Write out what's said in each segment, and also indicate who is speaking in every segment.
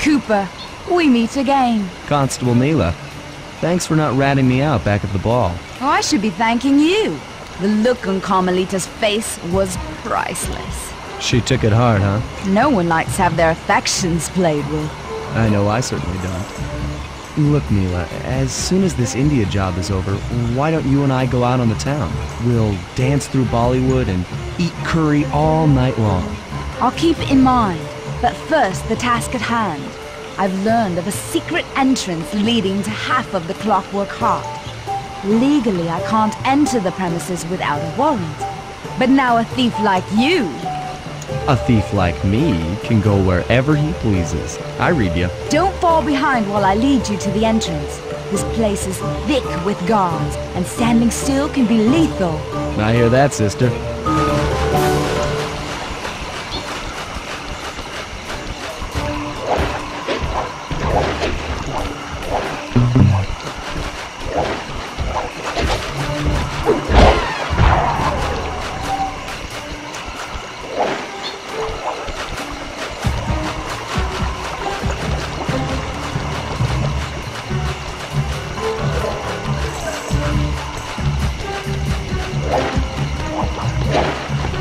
Speaker 1: Cooper, we meet again.
Speaker 2: Constable Neyla, thanks for not ratting me out back at the ball.
Speaker 1: Oh, I should be thanking you. The look on Carmelita's face was priceless.
Speaker 2: She took it hard, huh?
Speaker 1: No one likes to have their affections played with.
Speaker 2: I know I certainly don't. Look, Neyla, as soon as this India job is over, why don't you and I go out on the town? We'll dance through Bollywood and eat curry all night long.
Speaker 1: I'll keep it in mind. But first, the task at hand. I've learned of a secret entrance leading to half of the Clockwerk Heart. Legally, I can't enter the premises without a warrant. But now a thief like you...
Speaker 2: A thief like me can go wherever he pleases. I read you.
Speaker 1: Don't fall behind while I lead you to the entrance. This place is thick with guards, and standing still can be lethal.
Speaker 2: I hear that, sister.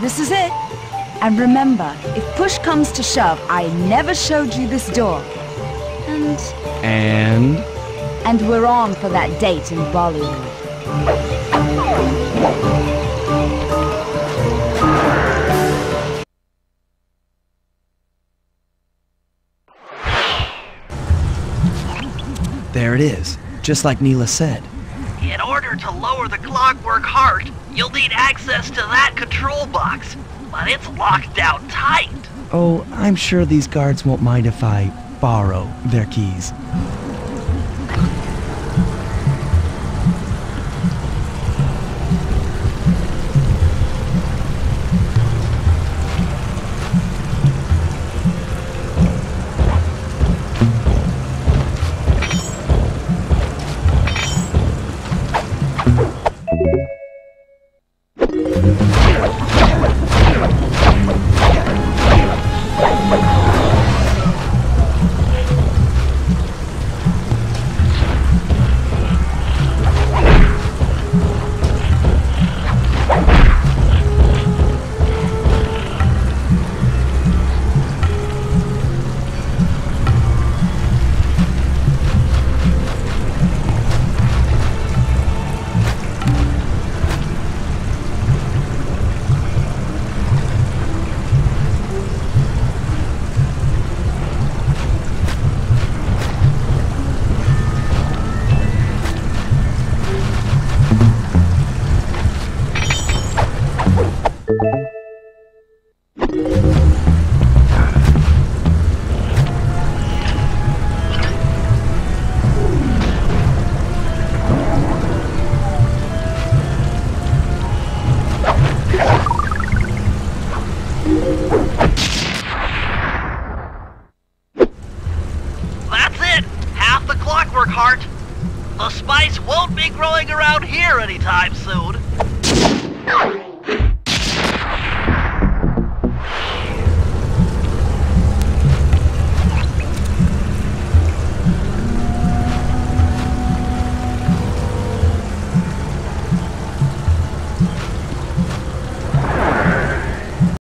Speaker 1: This is it. And remember, if push comes to shove, I never showed you this door. And...
Speaker 2: And...
Speaker 1: And we're on for that date in Bollywood.
Speaker 2: There it is, just like Neyla said.
Speaker 3: In order to lower the Clockwerk heart, you'll need access to that control box. But it's locked down tight.
Speaker 2: Oh, I'm sure these guards won't mind if I borrow their keys.
Speaker 3: That's it! Half the Clockwerk heart! The spice won't be growing around here anytime soon!